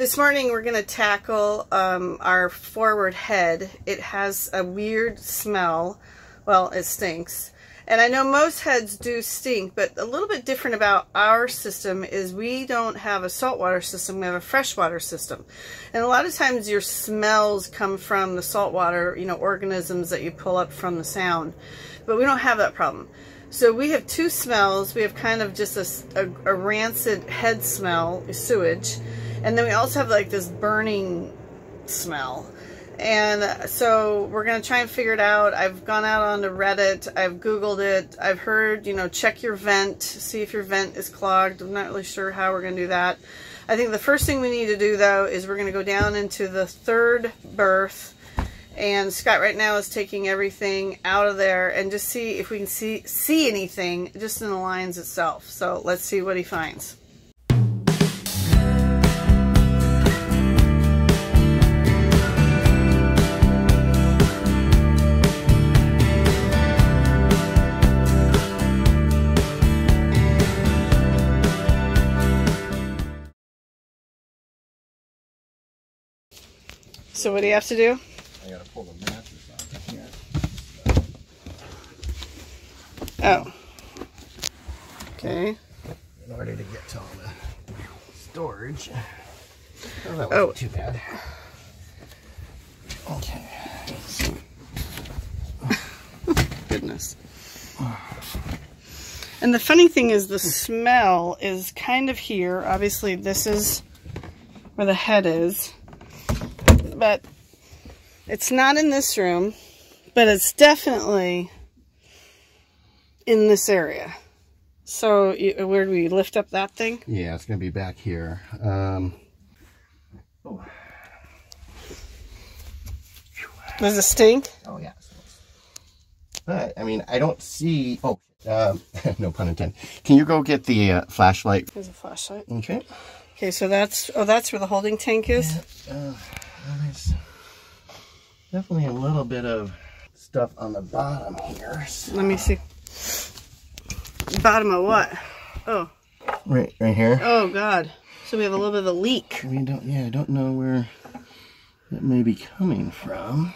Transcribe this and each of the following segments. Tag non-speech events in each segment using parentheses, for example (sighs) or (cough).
This morning we're going to tackle um, our forward head. It has a weird smell. Well, it stinks. And I know most heads do stink, but a little bit different about our system is we don't have a saltwater system, we have a freshwater system. And a lot of times your smells come from the saltwater, you know, organisms that you pull up from the sound. But we don't have that problem. So we have two smells. We have kind of just a, a, a rancid head smell, sewage, and then we also have like this burning smell. And so we're going to try and figure it out. I've gone out onto Reddit. I've Googled it. I've heard, you know, check your vent, see if your vent is clogged. I'm not really sure how we're going to do that. I think the first thing we need to do, though, is we're going to go down into the third berth. And Scott right now is taking everything out of there and just see if we can see, see anything just in the lines itself. So let's see what he finds. So what do you have to do? I gotta pull the mattress out here. Oh. Okay. In order to get to all the storage. Oh, that oh. wasn't Oh. too bad. Okay. (laughs) Goodness. And the funny thing is the smell is kind of here. Obviously this is where the head is. But it's not in this room. But it's definitely in this area. So you, where do we lift up that thing? Yeah, it's gonna be back here. Um, Does it stink? oh yeah. But I mean, I don't see. Oh, um, (laughs) no pun intended. Can you go get the uh, flashlight? There's a flashlight. Okay. Okay, so that's oh that's where the holding tank is. Uh, well, there's definitely a little bit of stuff on the bottom here. So- Let me see. Bottom of what? Oh, Right, right here. oh God. So we have a little bit of a leak. We don't. Yeah, I don't know where it may be coming from.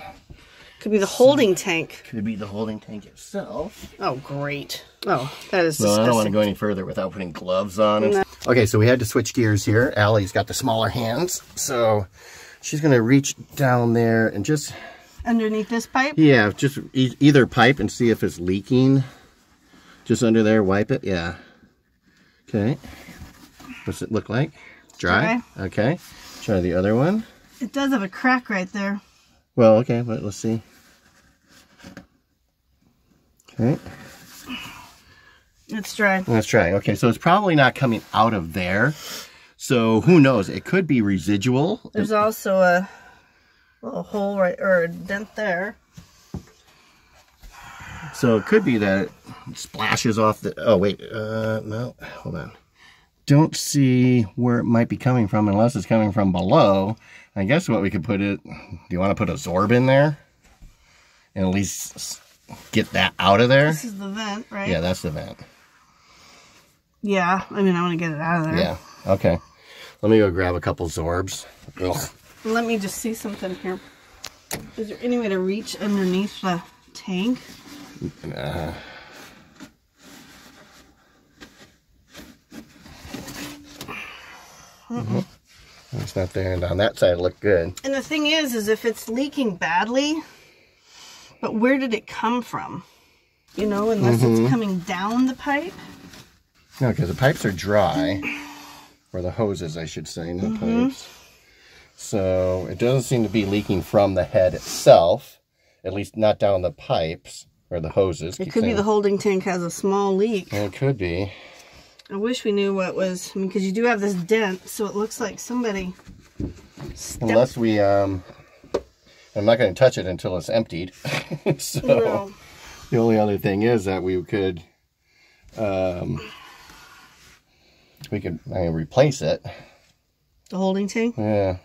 Could be the holding tank. Could it be the holding tank itself? Oh, great. Oh, that is Well, I don't want to go any further without putting gloves on. No. Okay, so we had to switch gears here. Ally's got the smaller hands, so she's gonna reach down there and just Underneath this pipe? yeah, just e either pipe and see if it's leaking. Just under there, wipe it. Yeah. Okay. What's it look like? Dry. Okay. Try the other one. It does have a crack right there. Well, okay, but let's see. Okay. It's dry. Let's try. Okay, so it's probably not coming out of there. So who knows? It could be residual. There's also a little hole right, or a dent there. So it could be that it splashes off the. Oh wait, uh, no, hold on. Don't see where it might be coming from unless it's coming from below. I guess what we could put it. Do you want to put a Zorb in there, and at least get that out of there? This is the vent, right? Yeah, that's the vent. Yeah, I mean, I want to get it out of there. Yeah. Okay. Let me go grab a couple Zorbs. Ugh. Let me just see something here. Is there any way to reach underneath the tank? Uh, it's not there, and on that side it looked good. And the thing is, is if it's leaking badly, but where did it come from? You know, unless it's coming down the pipe. No, because the pipes are dry, or the hoses, I should say, not pipes. So it doesn't seem to be leaking from the head itself, at least not down the pipes or the hoses. It could be the holding tank has a small leak. It could be. I wish we knew what was, I mean, because you do have this dent, so it looks like somebody stepped. Unless we, um, I'm not going to touch it until it's emptied. (laughs) so. No. The only other thing is that we could, um, we could I mean, replace it. The holding tank. Yeah.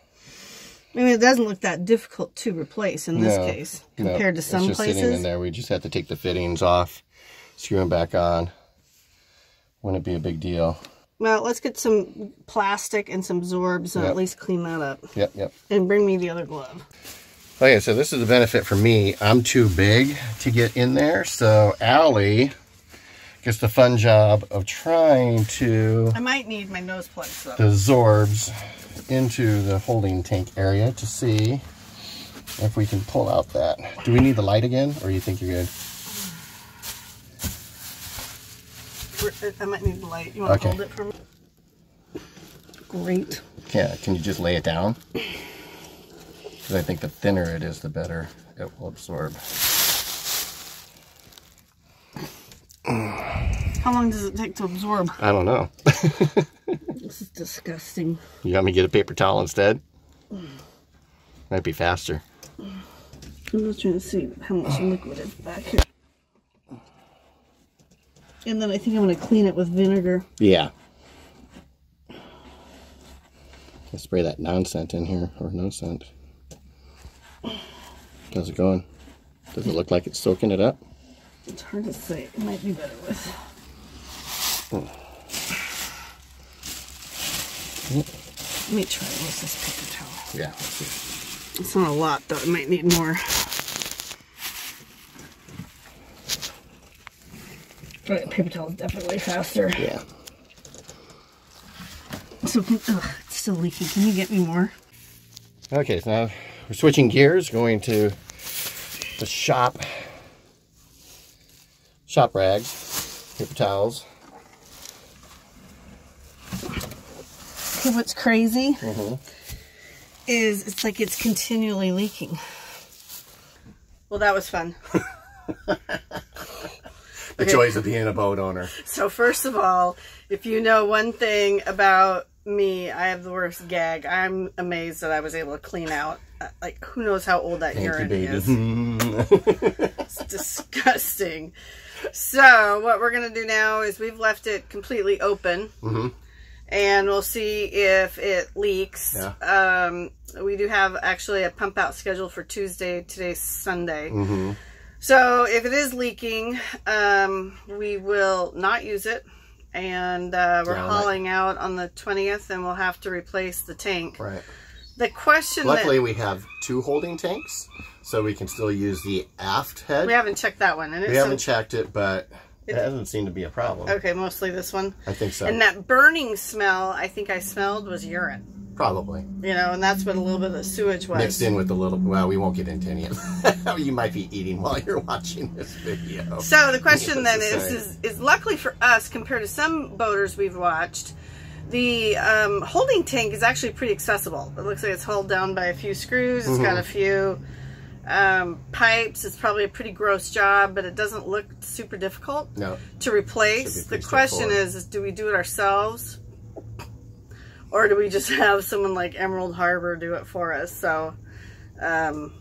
I mean, it doesn't look that difficult to replace in this No, case no, compared to some it's just sitting in there. We just have to take the fittings off, screw them back on. Wouldn't it be a big deal? Well, let's get some plastic and some Zorbs and Yep. at least clean that up. Yep, yep. And bring me the other glove. Okay, so this is the benefit for me. I'm too big to get in there, so Ally gets the fun job of trying to I might need my nose plugs though. the Zorbs into the holding tank area to see if we can pull out that. Do we need the light again, or you think you're good? I might need the light. You want to hold it for me? Great. Yeah, can you just lay it down? Because I think the thinner it is, the better it will absorb. How long does it take to absorb? I don't know. (laughs) This is disgusting. You want me to get a paper towel instead? Might be faster. I'm just trying to see how much liquid is back here. And then I think I'm going to clean it with vinegar. Yeah. Let's spray that non-scent in here, or no scent. How's it going? Does it look like it's soaking it up? It's hard to say. It might be better with. Let me try with this paper towel. Yeah. It's not a lot though. It might need more. Right, paper towel is definitely faster. Yeah. So, ugh, it's still leaking. Can you get me more? Okay, so now we're switching gears, going to the shop. Shop rags, paper towels. Okay, what's crazy is it's like it's continually leaking. Well, that was fun. (laughs) The joys of being a boat owner. So first of all, if you know one thing about me, I have the worst gag. I'm amazed that I was able to clean out. uh, Like, who knows how old that Thank you, urine is? (laughs) It's disgusting. So what we're gonna do now is we've left it completely open, Mhm. and we'll see if it leaks. Yeah. Um, we do have actually a pump out scheduled for Tuesday. Today's Sunday. Mhm. So if it is leaking, um, we will not use it. And uh, we're Yeah, hauling out on the 20th and we'll have to replace the tank. Right. The question Luckily, we have two holding tanks, so we can still use the aft head. we haven't checked that one. And We haven't checked it, but it It- hasn't seemed to be a problem. okay, mostly this one. I think so. And that burning smell I think I smelled was urine. Probably. You know, and that's what a little bit of the sewage was. Mixed in with a little, well, we won't get into any of that. (laughs) you might be eating while you're watching this video. So the question then is, is, is luckily for us, compared to some boaters we've watched, the um, holding tank is actually pretty accessible. It looks like it's held down by a few screws. It's Mm-hmm. got a few um, pipes. It's probably a pretty gross job, but it doesn't look super difficult No. to replace. The question is, is, do we do it ourselves? Or do we just (laughs) have someone like Emerald Harbor do it for us? So, um,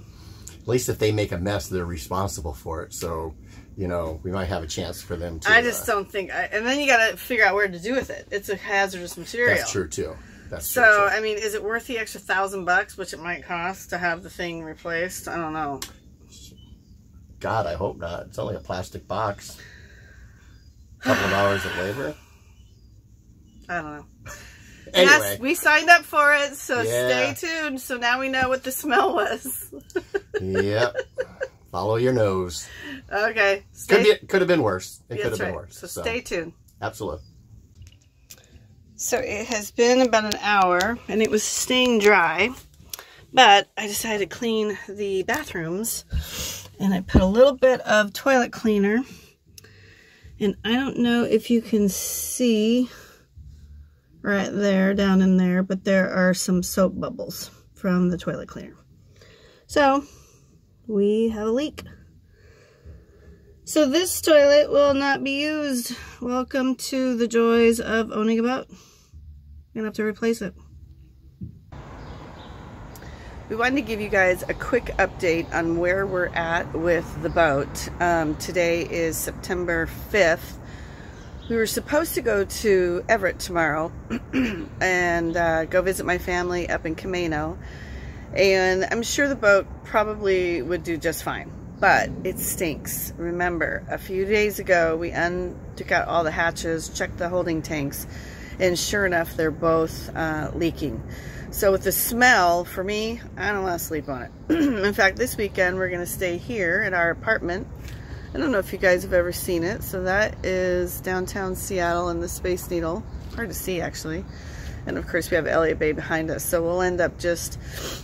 At least if they make a mess, they're responsible for it. So, you know, we might have a chance for them to. I just uh, don't think. I, and then you got to figure out where to do with it. It's a hazardous material. That's true too. That's So, true. Too. I mean, is it worth the extra thousand bucks, which it might cost to have the thing replaced? I don't know. God, I hope not. It's only a plastic box. A couple of hours of labor. (sighs) I don't know. Anyway, Yes, we signed up for it, so Yeah. stay tuned. So now we know what the smell was. (laughs) yep. Follow your nose. okay. Could Stay, be. Could have been worse. It could have been right. worse. So stay tuned. Absolutely. So it has been about an hour, and it was staying dry. But I decided to clean the bathrooms, and I put a little bit of toilet cleaner. And I don't know if you can see right there, down in there, but there are some soap bubbles from the toilet cleaner. So we have a leak. So this toilet will not be used. Welcome to the joys of owning a boat. Gonna have to replace it. We wanted to give you guys a quick update on where we're at with the boat. Um, today is September 5th. We were supposed to go to Everett tomorrow (clears throat) and uh, go visit my family up in Camano. And I'm sure the boat probably would do just fine, but it stinks. Remember, a few days ago we un took out all the hatches, checked the holding tanks, And sure enough, they're both uh, leaking. So with the smell, for me, I don't want to sleep on it. (clears throat) In fact, this weekend we're going to stay here at our apartment. I don't know if you guys have ever seen it. So that is downtown Seattle and the Space Needle. Hard to see actually. And of course we have Elliott Bay behind us. So we'll end up just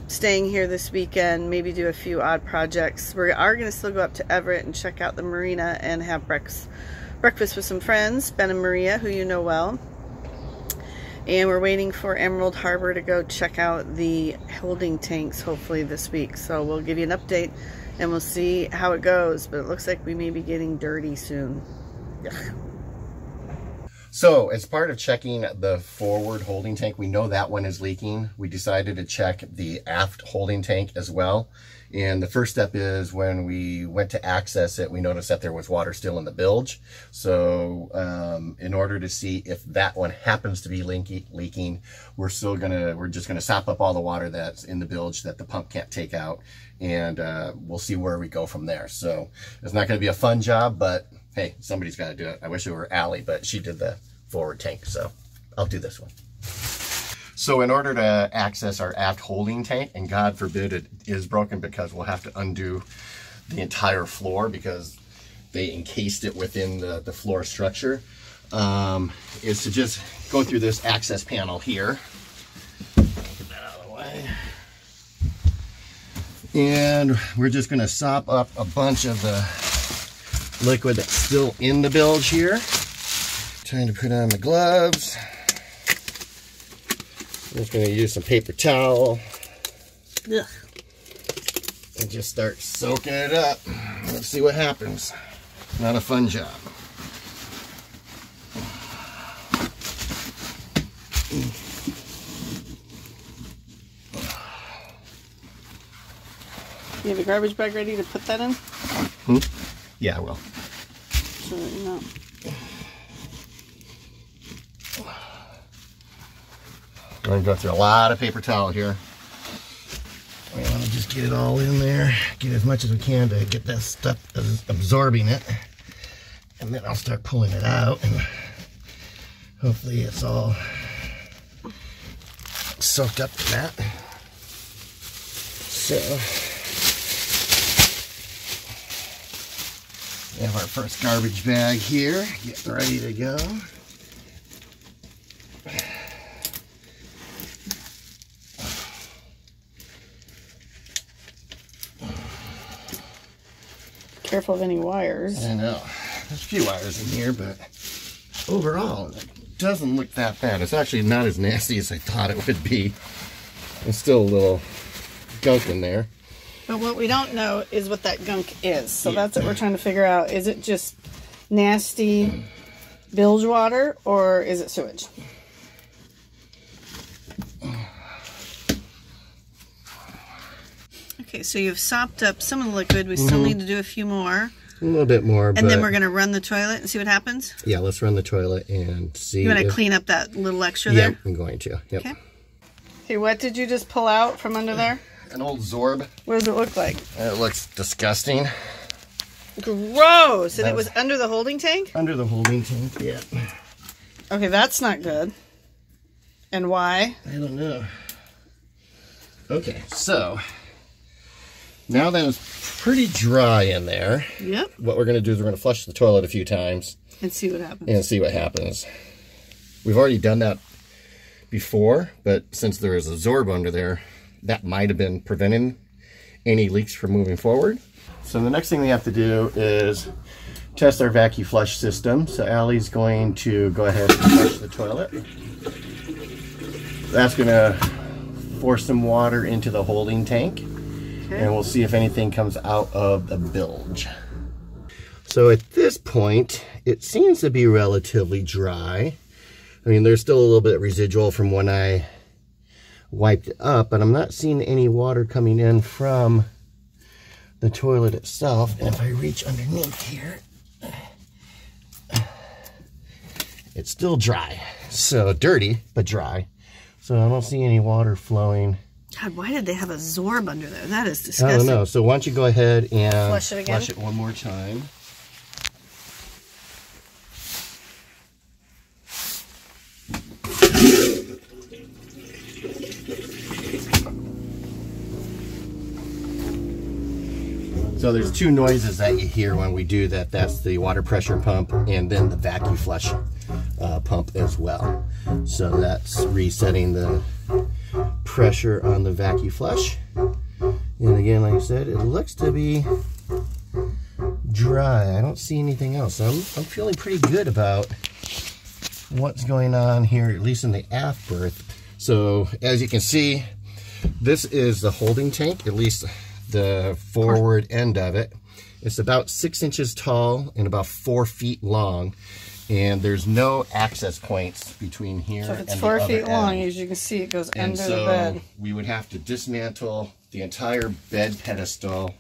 staying here this weekend, maybe do a few odd projects. We are going to still go up to Everett and check out the marina and have breakfast, breakfast with some friends, Ben and Maria, who you know well. And we're waiting for Emerald Harbor to go check out the holding tanks hopefully this week. So we'll give you an update and we'll see how it goes. But it looks like we may be getting dirty soon. So as part of checking the forward holding tank, we know that one is leaking. We decided to check the aft holding tank as well. And the first step is when we went to access it, we noticed that there was water still in the bilge. So um, in order to see if that one happens to be leaky, leaking, we're still gonna, we're just gonna sop up all the water that's in the bilge that the pump can't take out. And uh, we'll see where we go from there. So it's not gonna be a fun job, but hey, somebody's got to do it. I wish it were Ally, but she did the forward tank, so I'll do this one. So in order to access our aft holding tank, and God forbid it is broken because we'll have to undo the entire floor because they encased it within the, the floor structure, um, is to just go through this access panel here. Get that out of the way. And we're just gonna sop up a bunch of the liquid that's still in the bilge here. Trying to put on the gloves. I'm just going to use some paper towel. Ugh. And just start soaking it up. Let's see what happens. Not a fun job. You have a garbage bag ready to put that in? Hmm? Yeah, I will. So that you know. I'm going to go through a lot of paper towel here. We want to just get it all in there, get as much as we can to get that stuff absorbing it. And then I'll start pulling it out and hopefully it's all soaked up to that. So, we have our first garbage bag here, getting ready to go. Careful of any wires. I know. There's a few wires in here, but overall, it doesn't look that bad. It's actually not as nasty as I thought it would be. There's still a little gunk in there. But what we don't know is what that gunk is. So Yeah. that's what we're trying to figure out. Is it just nasty bilge water or is it sewage? Okay, so you've sopped up some of the liquid. We still mm-hmm. need to do a few more. A little bit more, And then we're going to run the toilet and see what happens. Yeah, let's run the toilet and see. You want to if- clean up that little extra Yep, there? I'm going to. Yep. Okay. Okay, what did you just pull out from under mm. there? An old Zorb. What does it look like? It looks disgusting. Gross! And it was was- under the holding tank? Under the holding tank, yeah. Okay, that's not good. And why? I don't know. Okay, so now that it's pretty dry in there, Yep. what we're going to do is we're going to flush the toilet a few times And see what happens. and see what happens. We've already done that before, but since there is a Zorb under there, that might have been preventing any leaks from moving forward. So the next thing we have to do is test our vacuum flush system. So Ally's going to go ahead and flush the toilet. That's going to force some water into the holding tank. And we'll see if anything comes out of the bilge. So at this point, it seems to be relatively dry. I mean, there's still a little bit residual from when I wiped it up, but I'm not seeing any water coming in from the toilet itself. And if I reach underneath here, it's still dry. So dirty, but dry. So I don't see any water flowing. God, why did they have a Zorb under there? That is disgusting. I don't know. So why don't you go ahead and Flush it again? Flush it one more time. So there's two noises that you hear when we do that. That's the water pressure pump and then the vacuum flush uh, pump as well. So that's resetting the pressure on the vacuum flush. And again, like I said, it looks to be dry. I don't see anything else. I'm, I'm feeling pretty good about what's going on here, at least in the aft berth. So as you can see, this is the holding tank, at least the forward end of it. It's about six inches tall and about four feet long. And there's no access points between here So if it's four feet long, end. as you can see, it goes And under so the bed. we would have to dismantle the entire bed pedestal,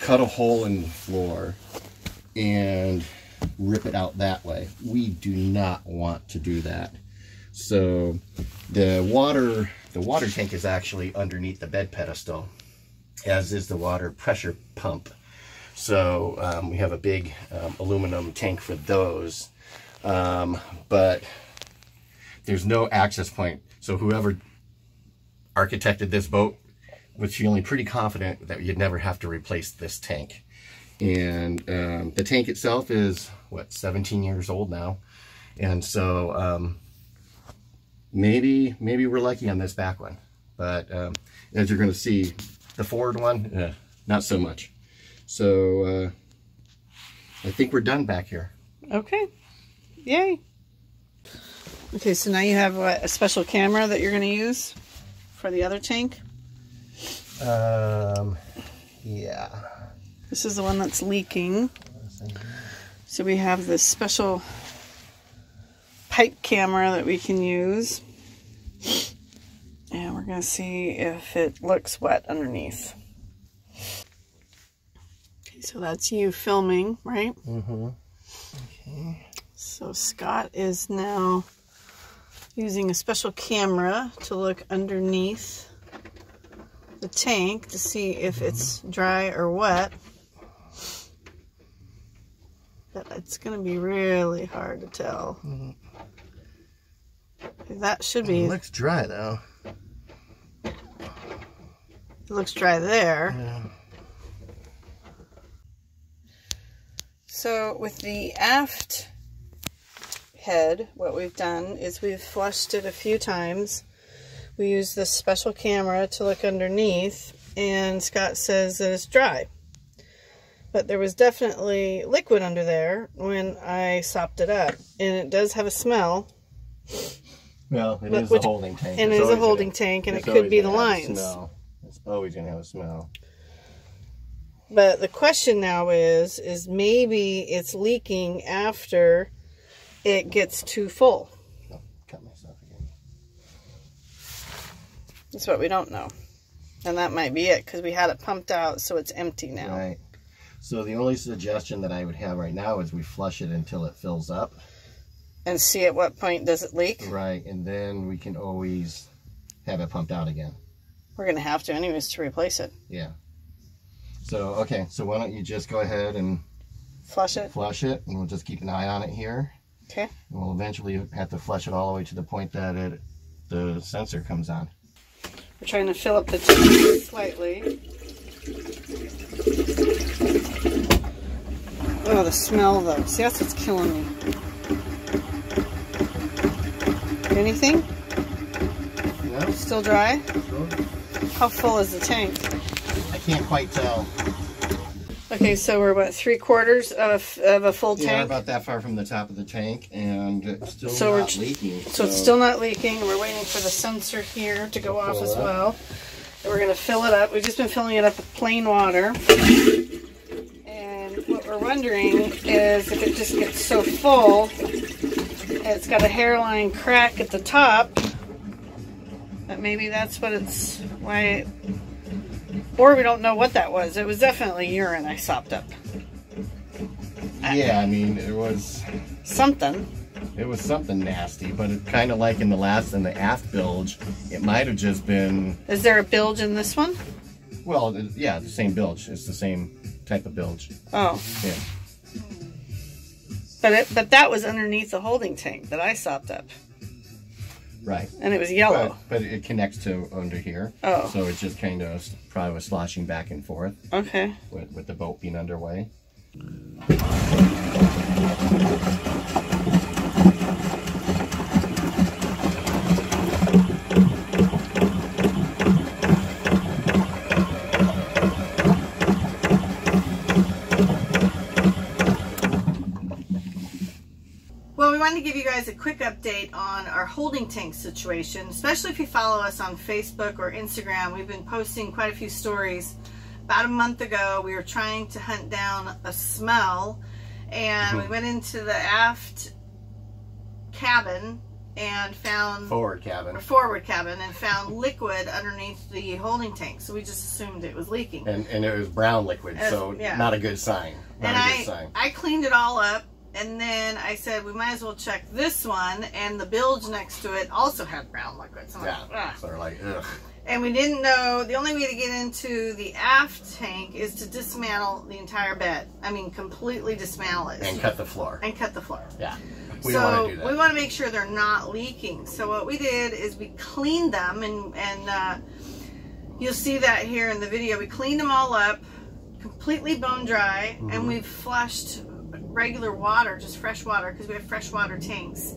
cut a hole in the floor, and rip it out that way. We do not want to do that. So the water, the water tank is actually underneath the bed pedestal, as is the water pressure pump. So um, we have a big um, aluminum tank for those, um, but there's no access point. So whoever architected this boat was feeling pretty confident that you'd never have to replace this tank. And um, the tank itself is what 17 years old now, and so um, maybe maybe we're lucky on this back one. But um, as you're going to see, the forward one, uh, not so much. So uh, I think we're done back here. Okay. Yay. Okay, so now you have what, a special camera that you're going to use for the other tank. Um, yeah. This is the one that's leaking. So we have this special pipe camera that we can use. And we're going to see if it looks wet underneath. Okay, so that's you filming, right? Mm-hmm. Okay. So Scott is now using a special camera to look underneath the tank to see if it's dry or wet. But it's going to be really hard to tell. Mm -hmm. That should be, It it looks dry though. Looks dry there. Yeah. So with the aft head, what we've done is we've flushed it a few times. We use this special camera to look underneath, and Scott says that it's dry. But there was definitely liquid under there when I sopped it up, and it does have a smell, Well, it But is which- a holding tank. and it It's a holding gonna- tank, and it could be the gonna have a lines. smell. Always gonna have a smell. But the question now is, is maybe it's leaking after it gets too full. Oh, cut myself again. That's what we don't know. And that might be it because we had it pumped out, so it's empty now. Right. So the only suggestion that I would have right now is we flush it until it fills up. And see at what point does it leak. Right, and then we can always have it pumped out again. We're going to have to, anyways, to replace it. Yeah. So okay, so why don't you just go ahead and Flush it. flush it, and we'll just keep an eye on it here. Okay. And we'll eventually have to flush it all the way to the point that it the sensor comes on. We're trying to fill up the tank slightly. Oh, the smell though. See, that's what's killing me. Anything? No, Still dry? How full is the tank? I can't quite tell. Okay, so we're what three quarters of of a full tank. Yeah, about that far from the top of the tank, and it's still So we're not leaking. So it's still not leaking. We're waiting for the sensor here to go off as up. well. And we're gonna fill it up. We've just been filling it up with plain water. And what we're wondering is if it just gets so full, it's got a hairline crack at the top, that maybe that's what it's why. It, or we don't know what that was. It was definitely urine I sopped up. Yeah, I mean it was Something. it was something nasty, but it kind of like in the last in the aft bilge, it might have just been Is there a bilge in this one? well, it- yeah, the same bilge. It's the same type of bilge. Oh. Yeah. But it, but that was underneath the holding tank that I sopped up. Right. and it was yellow. But, but it connects to under here. Oh. So it just kind of probably was sloshing back and forth Okay. with, with the boat being underway. Well, we wanted to give you guys a quick update on our holding tank situation, especially if you follow us on Facebook or Instagram. We've been posting quite a few stories. About a month ago, we were trying to hunt down a smell, and we went into the aft cabin and found Forward cabin. or forward cabin and found (laughs) liquid underneath the holding tank. So we just assumed it was leaking. And, and it was brown liquid, Uh, so yeah. not a good sign. Not and a I, good sign. I cleaned it all up and then I said we might as well check this one and the bilge next to it also had brown liquid. So Yeah. like, "Ah." So they're like, ugh. And we didn't know the only way to get into the aft tank is to dismantle the entire bed. I mean completely dismantle it. And cut the floor. and cut the floor. Yeah. We so want to do that. we want to make sure they're not leaking. So what we did is we cleaned them, and and uh, you'll see that here in the video. We cleaned them all up, completely bone dry, Mm-hmm. and we've flushed regular water, just fresh water, because we have freshwater tanks.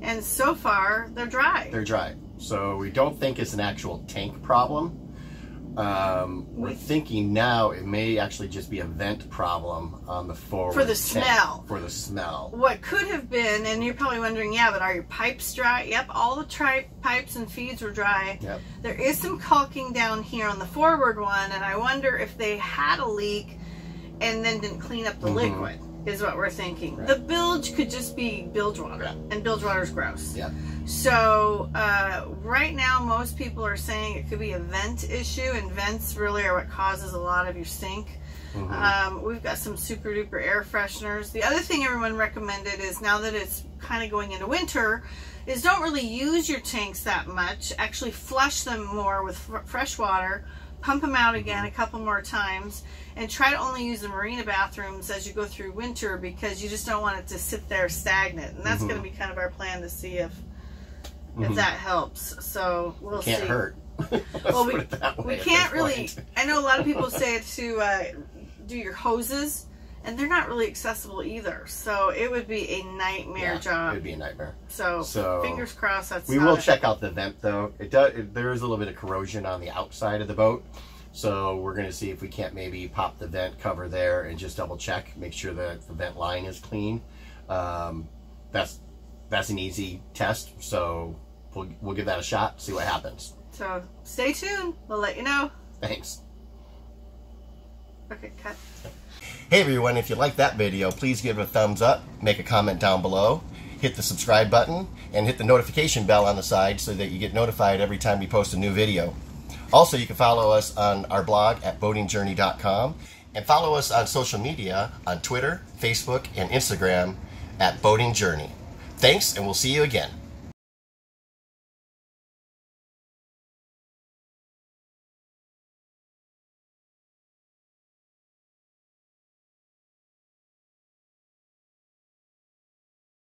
And so far, they're dry. They're dry. So we don't think it's an actual tank problem. Um, we're thinking now it may actually just be a vent problem on the forward For the smell. For the smell. what could have been, and you're probably wondering, yeah, but are your pipes dry? Yep, all the pipes and feeds were dry. Yep. There is some caulking down here on the forward one, and I wonder if they had a leak and then didn't clean up the Mhm. liquid, is what we're thinking. Right. The bilge could just be bilge water, Yeah. and bilge water is gross. Yeah. So, uh, right now, most people are saying it could be a vent issue, and vents really are what causes a lot of your stink. Mhm. Um, we've got some super duper air fresheners. The other thing everyone recommended is now that it's kind of going into winter, is don't really use your tanks that much. Actually, flush them more with fr- fresh water. Pump them out again a couple more times, and try to only use the marina bathrooms as you go through winter because you just don't want it to sit there stagnant. And that's Mhm. going to be kind of our plan to see if if Mhm. that helps. So we'll Can't see. hurt. (laughs) Well, we, put it that way we can't really. I know a lot of people say to uh, do your hoses, and they're not really accessible either. So it would be a nightmare Yeah, job. It'd be a nightmare. so, So fingers crossed. That's we will it. check out the vent though. It does. It, there is a little bit of corrosion on the outside of the boat, so we're going to see if we can't maybe pop the vent cover there and just double check, make sure that the vent line is clean. Um, that's that's an easy test, so we'll we'll give that a shot, see what happens. So stay tuned. We'll let you know. Thanks. Okay, cut. Hey everyone, if you like that video, please give it a thumbs up, make a comment down below, hit the subscribe button, and hit the notification bell on the side so that you get notified every time we post a new video. Also, you can follow us on our blog at boatingjourney.com and follow us on social media on Twitter, Facebook, and Instagram at Boating Journey. Thanks, and we'll see you again.